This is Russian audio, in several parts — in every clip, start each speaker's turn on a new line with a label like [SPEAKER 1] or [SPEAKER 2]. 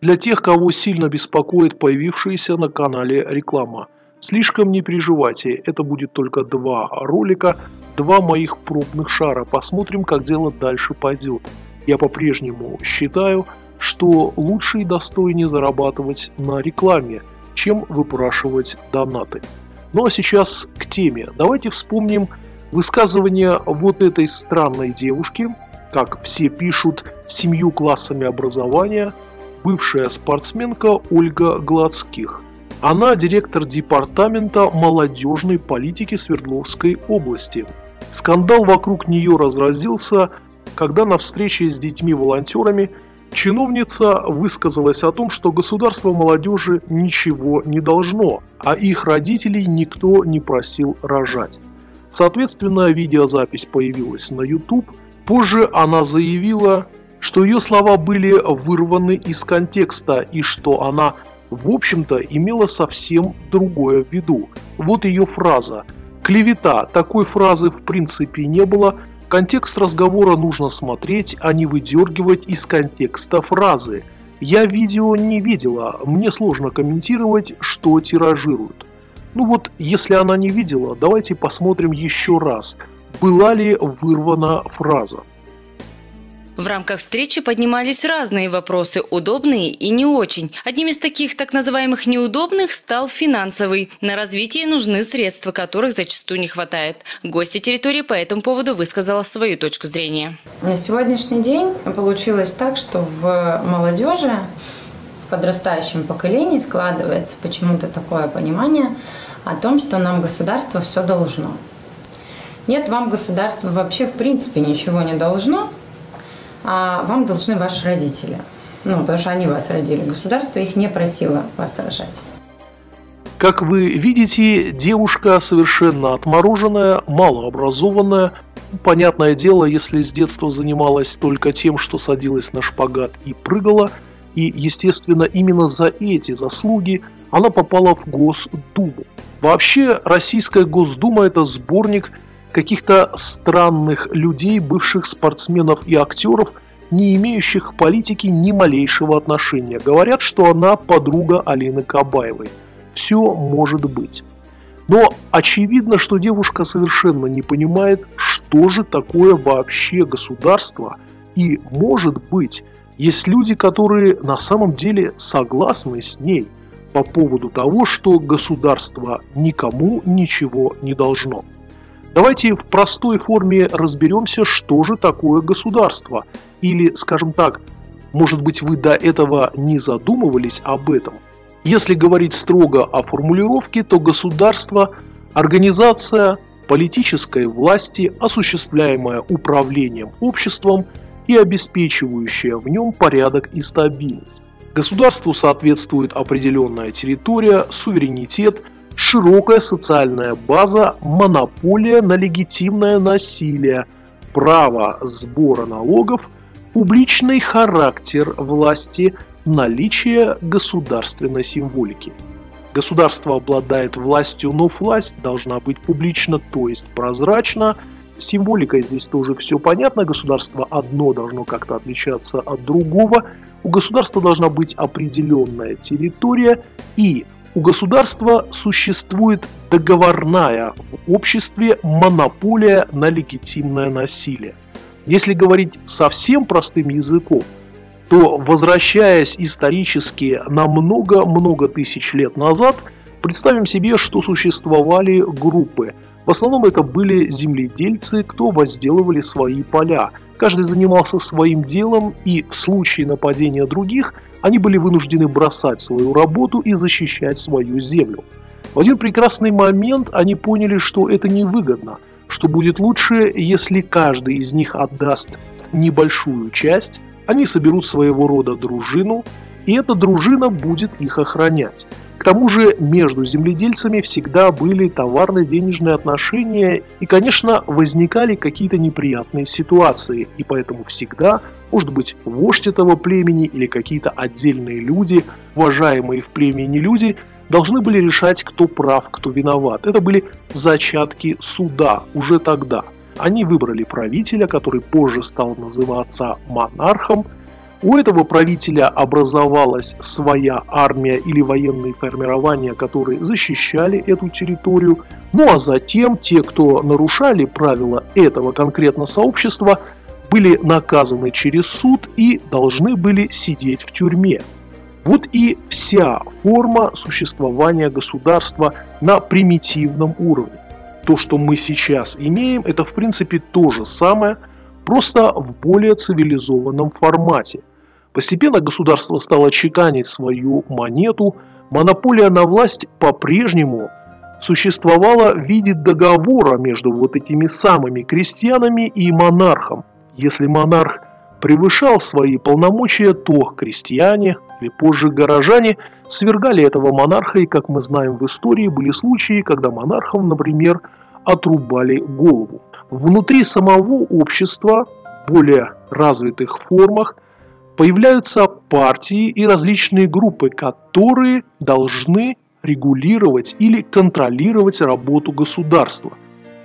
[SPEAKER 1] Для тех, кого сильно беспокоит появившаяся на канале реклама. Слишком не переживайте, это будет только два ролика, два моих пробных шара. Посмотрим, как дело дальше пойдет. Я по-прежнему считаю, что лучше и достойнее зарабатывать на рекламе, чем выпрашивать донаты. Ну а сейчас к теме. Давайте вспомним высказывание вот этой странной девушки, как все пишут, семью классами образования, бывшая спортсменка Ольга Гладских. Она директор департамента молодежной политики Свердловской области. Скандал вокруг нее разразился, когда на встрече с детьми-волонтерами Чиновница высказалась о том, что государство молодежи ничего не должно, а их родителей никто не просил рожать. Соответственно, видеозапись появилась на YouTube. Позже она заявила, что ее слова были вырваны из контекста и что она, в общем-то, имела совсем другое в виду. Вот ее фраза. Клевета. Такой фразы в принципе не было, Контекст разговора нужно смотреть, а не выдергивать из контекста фразы. Я видео не видела, мне сложно комментировать, что тиражируют. Ну вот, если она не видела, давайте посмотрим еще раз, была ли вырвана фраза.
[SPEAKER 2] В рамках встречи поднимались разные вопросы, удобные и не очень. Одним из таких так называемых неудобных стал финансовый. На развитие нужны средства, которых зачастую не хватает. Гостья территории по этому поводу высказала свою точку зрения.
[SPEAKER 3] На сегодняшний день получилось так, что в молодежи, в подрастающем поколении складывается почему-то такое понимание о том, что нам государство все должно. Нет, вам государство вообще в принципе ничего не должно, а вам должны ваши родители. Ну, потому что они вас родили. Государство их не просило вас рожать.
[SPEAKER 1] Как вы видите, девушка совершенно отмороженная, малообразованная. Понятное дело, если с детства занималась только тем, что садилась на шпагат и прыгала, и, естественно, именно за эти заслуги она попала в Госдуму. Вообще, Российская Госдума – это сборник каких-то странных людей, бывших спортсменов и актеров, не имеющих к политике ни малейшего отношения. Говорят, что она подруга Алины Кабаевой. Все может быть. Но очевидно, что девушка совершенно не понимает, что же такое вообще государство. И может быть, есть люди, которые на самом деле согласны с ней по поводу того, что государство никому ничего не должно. Давайте в простой форме разберемся, что же такое государство. Или, скажем так, может быть вы до этого не задумывались об этом. Если говорить строго о формулировке, то государство – организация политической власти, осуществляемая управлением обществом и обеспечивающая в нем порядок и стабильность. Государству соответствует определенная территория, суверенитет – широкая социальная база, монополия на легитимное насилие, право сбора налогов, публичный характер власти, наличие государственной символики. Государство обладает властью, но власть должна быть публична, то есть прозрачна. Символикой здесь тоже все понятно. Государство одно должно как-то отличаться от другого. У государства должна быть определенная территория и у государства существует договорная в обществе монополия на легитимное насилие. Если говорить совсем простым языком, то возвращаясь исторически на много-много тысяч лет назад, представим себе, что существовали группы. В основном это были земледельцы, кто возделывали свои поля. Каждый занимался своим делом и в случае нападения других – они были вынуждены бросать свою работу и защищать свою землю. В один прекрасный момент они поняли, что это невыгодно, что будет лучше, если каждый из них отдаст небольшую часть, они соберут своего рода дружину, и эта дружина будет их охранять. К тому же между земледельцами всегда были товарно-денежные отношения, и, конечно, возникали какие-то неприятные ситуации, и поэтому всегда, может быть, вождь этого племени или какие-то отдельные люди, уважаемые в племени люди, должны были решать, кто прав, кто виноват. Это были зачатки суда уже тогда. Они выбрали правителя, который позже стал называться монархом, У этого правителя образовалась своя армия или военные формирования, которые защищали эту территорию. Ну а затем те, кто нарушали правила этого конкретно сообщества, были наказаны через суд и должны были сидеть в тюрьме. Вот и вся форма существования государства на примитивном уровне. То, что мы сейчас имеем, это в принципе то же самое, просто в более цивилизованном формате. Постепенно государство стало чеканить свою монету, монополия на власть по-прежнему существовала в виде договора между вот этими самыми крестьянами и монархом. Если монарх превышал свои полномочия, то крестьяне или позже горожане свергали этого монарха, и, как мы знаем в истории, были случаи, когда монархам, например, отрубали голову. Внутри самого общества, в более развитых формах, появляются партии и различные группы, которые должны регулировать или контролировать работу государства.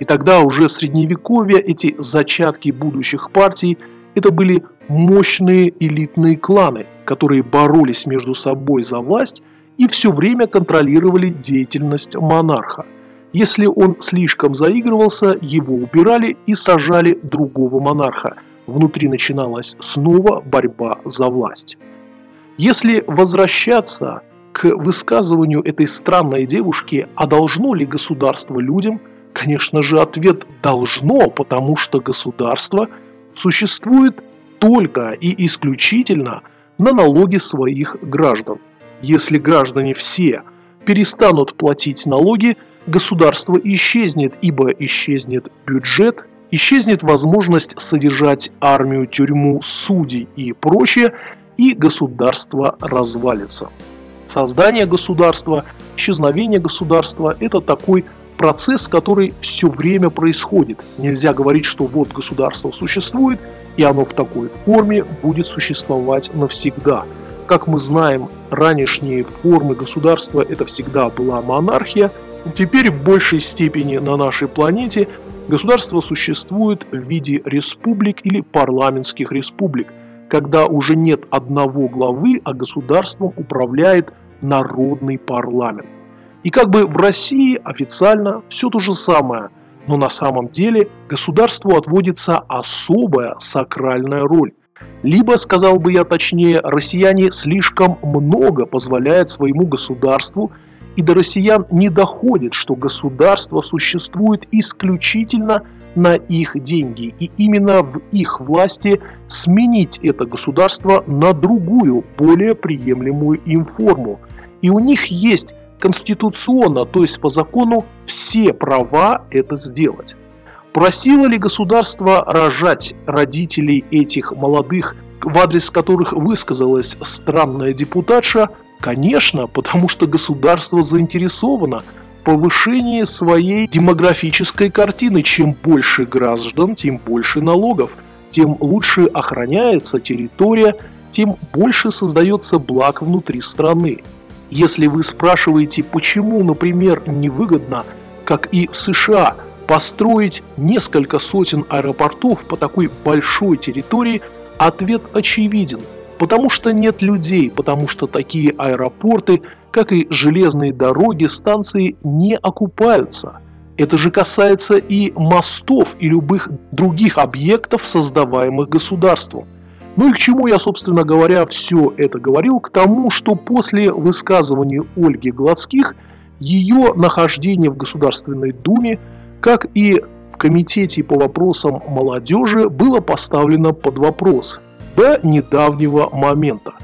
[SPEAKER 1] И тогда уже в средневековье эти зачатки будущих партий это были мощные элитные кланы, которые боролись между собой за власть и все время контролировали деятельность монарха. Если он слишком заигрывался, его убирали и сажали другого монарха – внутри начиналась снова борьба за власть. Если возвращаться к высказыванию этой странной девушки, а должно ли государство людям, конечно же ответ должно, потому что государство существует только и исключительно на налоги своих граждан. Если граждане все перестанут платить налоги, государство исчезнет, ибо исчезнет бюджет, исчезнет возможность содержать армию, тюрьму, судей и прочее, и государство развалится. Создание государства, исчезновение государства – это такой процесс, который все время происходит. Нельзя говорить, что вот государство существует, и оно в такой форме будет существовать навсегда. Как мы знаем, ранешние формы государства – это всегда была монархия. Теперь в большей степени на нашей планете – Государство существует в виде республик или парламентских республик, когда уже нет одного главы, а государством управляет народный парламент. И как бы в России официально все то же самое, но на самом деле государству отводится особая сакральная роль. Либо, сказал бы я точнее, россияне слишком много позволяют своему государству – и до россиян не доходит, что государство существует исключительно на их деньги, и именно в их власти сменить это государство на другую, более приемлемую им форму. И у них есть конституционно, то есть по закону, все права это сделать. Просило ли государство рожать родителей этих молодых, в адрес которых высказалась странная депутатша, Конечно, потому что государство заинтересовано в повышении своей демографической картины. Чем больше граждан, тем больше налогов, тем лучше охраняется территория, тем больше создается благ внутри страны. Если вы спрашиваете, почему, например, невыгодно, как и в США, построить несколько сотен аэропортов по такой большой территории, ответ очевиден – Потому что нет людей, потому что такие аэропорты, как и железные дороги, станции не окупаются. Это же касается и мостов, и любых других объектов, создаваемых государством. Ну и к чему я, собственно говоря, все это говорил? К тому, что после высказывания Ольги Гладских ее нахождение в Государственной Думе, как и в Комитете по вопросам молодежи, было поставлено под вопрос до недавнего момента.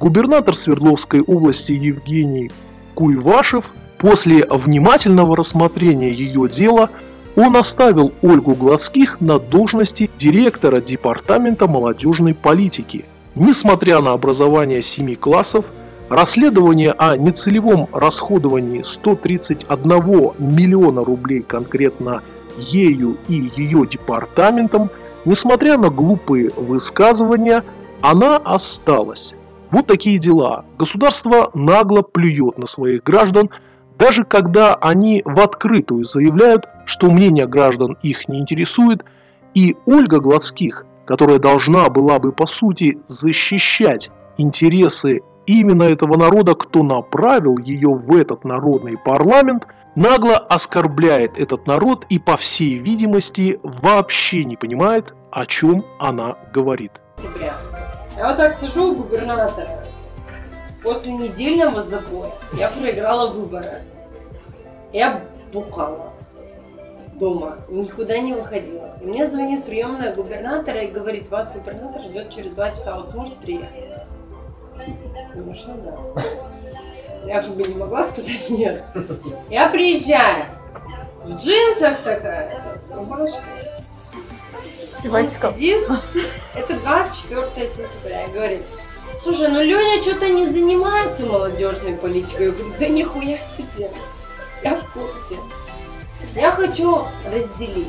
[SPEAKER 1] Губернатор Свердловской области Евгений Куйвашев после внимательного рассмотрения ее дела он оставил Ольгу Гладских на должности директора Департамента молодежной политики. Несмотря на образование семи классов, расследование о нецелевом расходовании 131 миллиона рублей конкретно ею и ее департаментом – Несмотря на глупые высказывания, она осталась. Вот такие дела. Государство нагло плюет на своих граждан, даже когда они в открытую заявляют, что мнение граждан их не интересует, и Ольга Гладских которая должна была бы по сути защищать интересы именно этого народа, кто направил ее в этот народный парламент, нагло оскорбляет этот народ и, по всей видимости, вообще не понимает, о чем она говорит.
[SPEAKER 4] Я вот так сижу у губернатора. После недельного забоя я проиграла выборы. Я бухала дома, никуда не выходила. И мне звонит приемная губернатора и говорит, вас губернатор ждет через два часа, вас может приехать? Конечно, да. Я как бы не могла сказать нет. Я приезжаю. В джинсах такая, рубашка. Он сидит, это 24 сентября, и говорит, слушай, ну Леня что-то не занимается молодежной политикой. Я говорю, да нихуя себе, я в курсе. Я хочу разделить,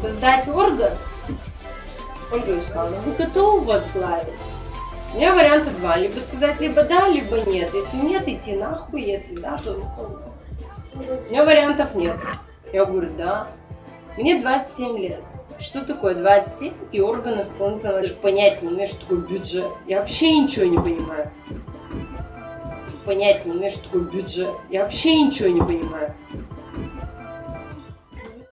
[SPEAKER 4] создать орган. Ольга Вячеславовна, вы готовы возглавить? У меня варианта два. Либо сказать либо да, либо нет. Если нет, идти нахуй. Если да, то ну У меня вариантов нет. Я говорю, да. Мне 27 лет. Что такое 27 и орган исполнительного? Даже понятия не имею, что такое бюджет. Я вообще ничего не понимаю. Понятия не имею, что такое бюджет. Я вообще ничего не понимаю.